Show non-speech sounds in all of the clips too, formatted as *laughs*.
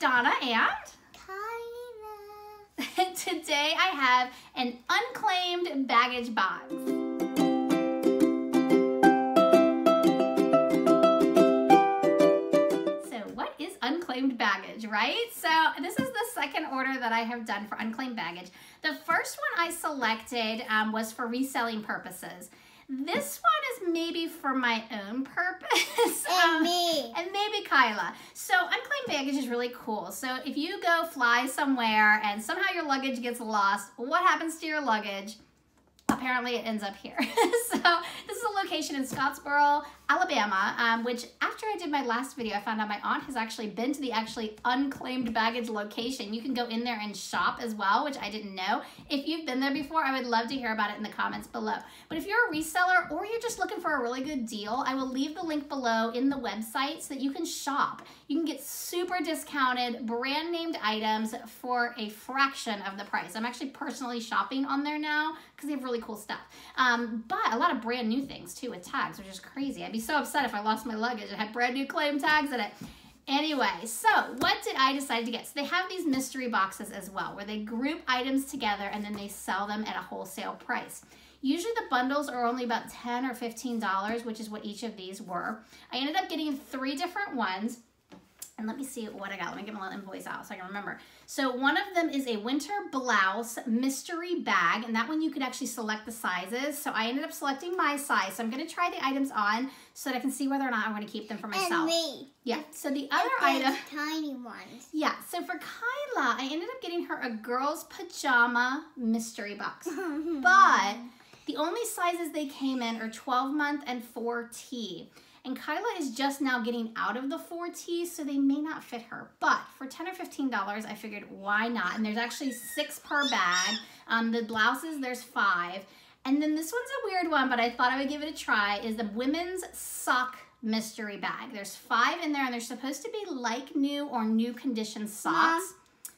Donna and Kyla. *laughs* today I have an unclaimed baggage box. So what is unclaimed baggage, right? So this is the second order that I have done for unclaimed baggage. The first one I selected um, was for reselling purposes. This one is maybe for my own purpose. And Um, me. and maybe Kyla. So unclaimed baggage is really cool. So if you go fly somewhere and somehow your luggage gets lost, what happens to your luggage? Apparently it ends up here. *laughs* so this is a location in Scottsboro, Alabama, um, which after I did my last video, I found out my aunt has actually been to the actually unclaimed baggage location. You can go in there and shop as well, which I didn't know. If you've been there before, I would love to hear about it in the comments below. But if you're a reseller or you're just looking for a really good deal, I will leave the link below in the website so that you can shop. You can get super discounted brand named items for a fraction of the price. I'm actually personally shopping on there now because they have really cool stuff. Um, but a lot of brand new things too with tags, which is crazy. I'd be so upset if I lost my luggage and had brand new claim tags in it. Anyway, so what did I decide to get? So they have these mystery boxes as well, where they group items together and then they sell them at a wholesale price. Usually the bundles are only about 10 or $15, which is what each of these were. I ended up getting three different ones. And let me see what I got. Let me get my little invoice out so I can remember. So one of them is a winter blouse mystery bag, and that one you could actually select the sizes. So I ended up selecting my size. So I'm gonna try the items on so that I can see whether or not I want to keep them for myself. And me. Yeah. So the other item. tiny ones. Yeah, so for Kyla, I ended up getting her a girl's pajama mystery box. *laughs* But the only sizes they came in are 12 month and 4T. And Kyla is just now getting out of the 4T, so they may not fit her. But for 10 or $15, I figured why not? And there's actually six per bag. Um, the blouses, there's five. And then this one's a weird one, but I thought I would give it a try, is the women's sock mystery bag. There's five in there, and they're supposed to be like new or new condition socks.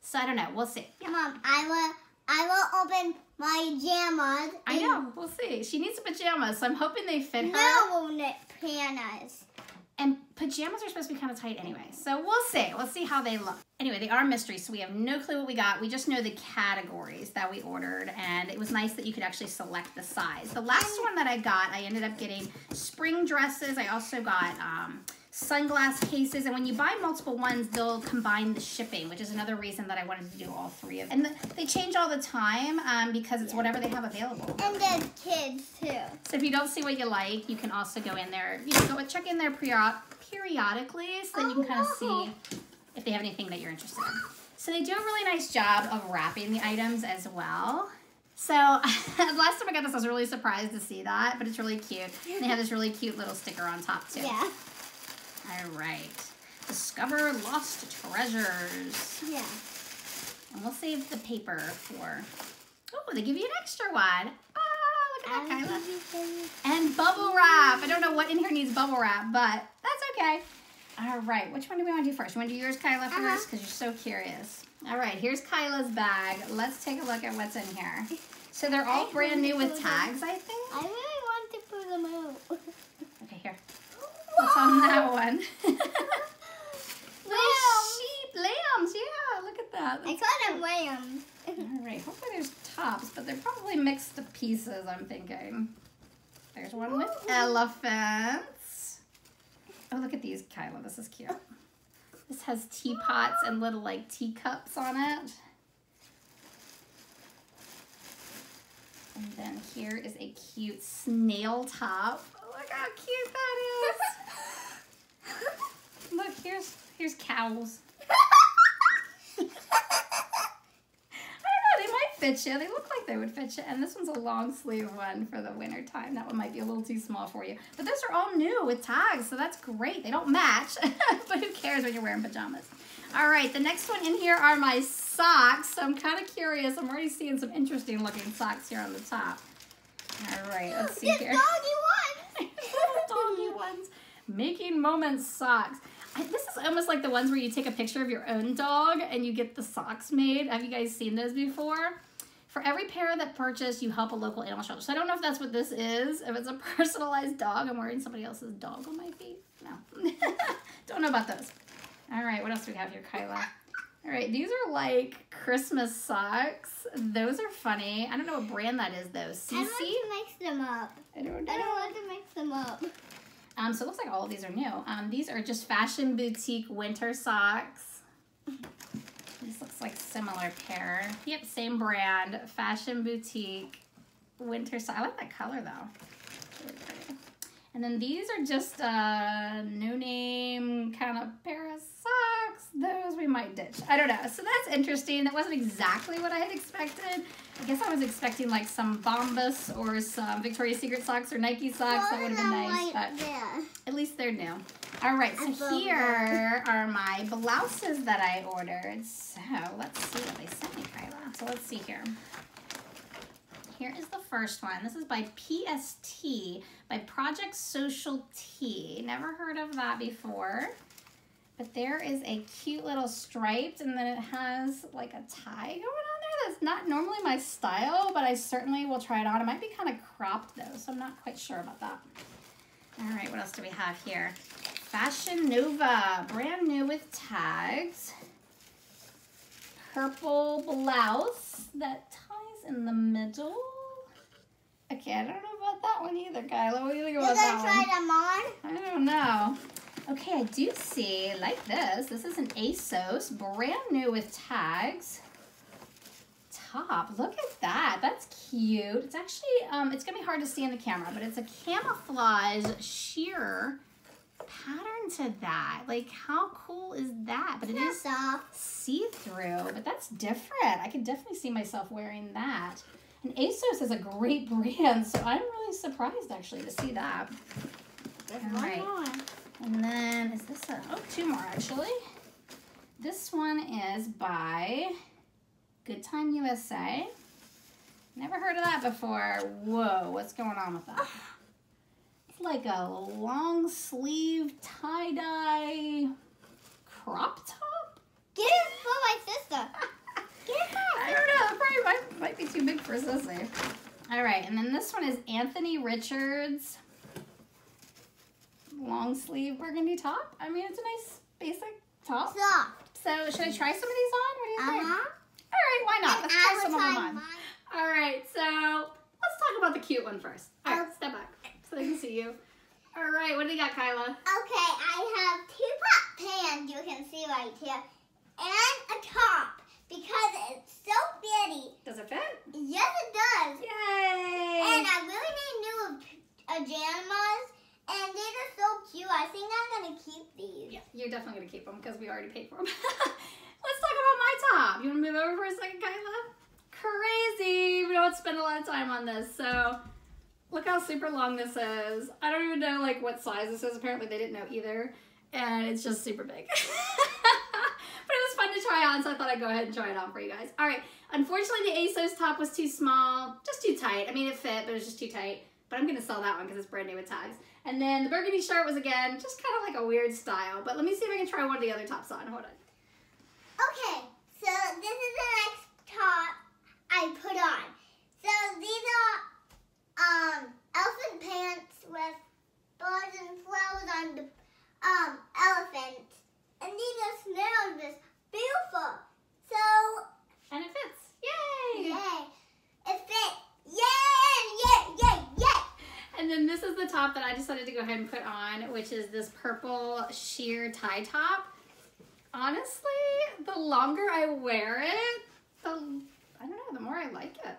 So I don't know. We'll see. Yeah. Mom, I will I will open my pajamas. I know. We'll see. She needs pajamas, so I'm hoping they fit her. No knit panas. And pajamas are supposed to be kind of tight anyway. So we'll see. We'll see how they look. Anyway, they are mysteries, so we have no clue what we got. We just know the categories that we ordered, and it was nice that you could actually select the size. The last one that I got, I ended up getting spring dresses. I also got um, sunglass cases, and when you buy multiple ones, they'll combine the shipping, which is another reason that I wanted to do all three of them. And the, they change all the time um, because it's whatever they have available. And the kids too. So if you don't see what you like, you can also go in there, you know, go check in there period periodically so that you can kind of see if they have anything that you're interested in. So they do a really nice job of wrapping the items as well. So *laughs* last time I got this, I was really surprised to see that, but it's really cute. And they have this really cute little sticker on top too. Yeah. All right. Discover lost treasures. Yeah. And we'll save the paper for. Oh, they give you an extra one. Oh, look at that, Kyla. And bubble wrap. I don't know what in here needs bubble wrap, but that's okay. All right, which one do we want to do first? You want to do yours, Kyla, Uh-huh. first? Because you're so curious. All right, here's Kyla's bag. Let's take a look at what's in here. So they're all I brand new with tags, I think. I really want to put them out. *laughs* Okay, here. What's on that one? *laughs* *laughs* Little sheep, lambs. Yeah, look at that. I call them lambs. All right, hopefully there's tops, but they're probably mixed to pieces, I'm thinking. There's one with elephants. Oh, look at these, Kyla. This is cute. This has teapots and little, like, teacups on it. And then here is a cute snail top. Oh, look how cute that is. *laughs* *laughs* look, here's here's cows. *laughs* I don't know, they might fit you. They look like they would fit you. And this one's a long sleeve one for the winter time. That one might be a little too small for you. But those are all new with tags, so that's great. They don't match, *laughs* but who cares when you're wearing pajamas? All right, the next one in here are my socks. So I'm kind of curious. I'm already seeing some interesting looking socks here on the top. All right, let's *gasps* see here. doggy one. Little doggy ones. Making moments socks. I, this is almost like the ones where you take a picture of your own dog and you get the socks made. Have you guys seen those before? For every pair that purchase, you help a local animal shelter. So I don't know if that's what this is. If it's a *laughs* personalized dog, I'm wearing somebody else's dog on my feet. No. *laughs* don't know about those. All right, what else do we have here, Kyla? All right, these are like Christmas socks. Those are funny. I don't know what brand that is though. CC? I want to mix them up. I don't know. I don't want to mix them up. Um, so it looks like all of these are new. Um, these are just Fashion Boutique winter socks. This looks like similar pair. Yep, same brand. Fashion Boutique winter sock. I like that color though. And then these are just a no name kind of pair of socks. Those we might ditch. I don't know. So that's interesting. That wasn't exactly what I had expected. I guess I was expecting like some Bombas or some Victoria's Secret socks or Nike socks. that would have been nice, but Yeah. at least they're new. All right, so here are my blouses that I ordered. So let's see what they sent me, Kyla. So let's see here. Here is the first one. This is by PST, by Project Social T. Never heard of that before. But there is a cute little striped, and then it has like a tie going on there. That's not normally my style, but I certainly will try it on. It might be kind of cropped though, so I'm not quite sure about that. All right, what else do we have here? Fashion Nova, brand new with tags. Purple blouse that ties in the middle. Okay, I don't know about that one either, Kyla. What do you think about that try them on? I don't know. Okay, I do see, like this, this is an ASOS, brand new with tags. Top, look at that, that's cute. It's actually, um, it's gonna be hard to see in the camera, but it's a camouflage sheer pattern to that. Like, how cool is that? But it is see-through, but that's different. I could definitely see myself wearing that. And ASOS is a great *laughs* brand, so I'm really surprised actually to see that. All right. And then is this a oh two more actually. This one is by Good Time USA. Never heard of that before. Whoa, what's going on with that? It's like a long sleeve tie dye crop top. Get it for my sister. *laughs* Get it for I don't know. It probably might, might be too big for Sissy. All right, and then this one is Anthony Richards long sleeve burgundy top. I mean, it's a nice basic top. soft. So should I try some of these on? What do you think? Uh-huh. All right, why not? Let's try some of them on. mine. All right, so let's talk about the cute one first. All right, Oh. step back so they can see you. All right, what do you got, Kyla? Okay, I have two pot pants you can see right here, and a top because it's so bitty. Does it fit? Yes, it does. Yay! And I really need new pajamas, and these are so cute. I think I'm gonna keep these. Yeah, you're definitely gonna keep them because we already paid for them. *laughs* Let's talk about my top. You wanna move over for a second, Kyla? Crazy! We don't spend a lot of time on this, so look how super long this is. I don't even know like what size this is. Apparently they didn't know either, and it's just super big. *laughs* but it was fun to try on, so I thought I'd go ahead and try it on for you guys. All right. Unfortunately, the ASOS top was too small, just too tight. I mean, it fit, but it was just too tight. But I'm gonna sell that one because it's brand new with tags. And then the burgundy shirt was again just kind of like a weird style. But let me see if I can try one of the other tops on. Hold on. Okay, so this is the next top I put on. So these are um elephant pants with birds and flowers on the um elephant, top that I decided to go ahead and put on, which is this purple sheer tie top. Honestly, the longer I wear it, the I don't know, the more I like it.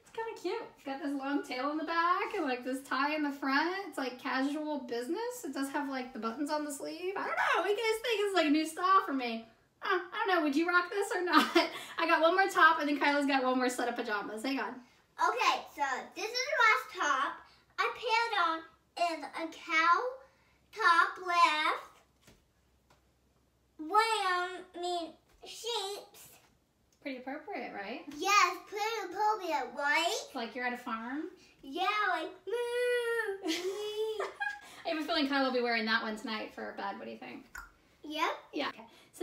It's kind of cute. It's got this long tail in the back and like this tie in the front. It's like casual business. It does have like the buttons on the sleeve. I don't know. What do you guys think? It's like a new style for me. Uh, I don't know. Would you rock this or not? *laughs* I got one more top and then Kyla's got one more set of pajamas. Hang on. Okay, so this is the last top. I paired on a cow top left, brown, I mean sheeps. Pretty appropriate, right? Yes, pretty appropriate, right? Like you're at a farm. Yeah, like moo. *laughs* I have a feeling Kyle will be wearing that one tonight for bed. What do you think? yep. Yeah.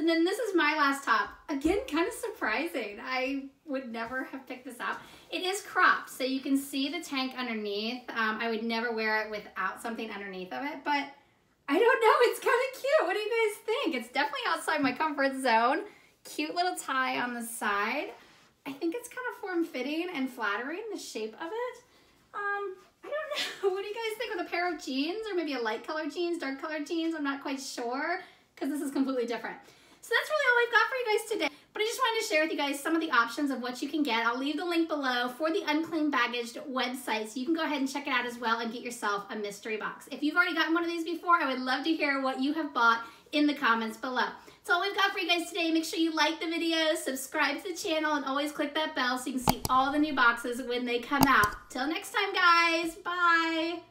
So then this is my last top. Again, kind of surprising. I would never have picked this out. It is cropped, so you can see the tank underneath. Um, I would never wear it without something underneath of it, but I don't know. It's kind of cute. What do you guys think? It's definitely outside my comfort zone. cute little tie on the side. I think it's kind of form-fitting and flattering, the shape of it. Um, I don't *laughs* know. What do you guys think with a pair of jeans or maybe a light color jeans, dark color jeans? I'm not quite sure because this is completely different. So that's really all I've got for you guys today. But I just wanted to share with you guys some of the options of what you can get. I'll leave the link below for the Unclaimed Baggage website, so you can go ahead and check it out as well and get yourself a mystery box. If you've already gotten one of these before, I would love to hear what you have bought in the comments below. That's all we've got for you guys today. Make sure you like the video, subscribe to the channel, and always click that bell so you can see all the new boxes when they come out. Till next time, guys. Bye.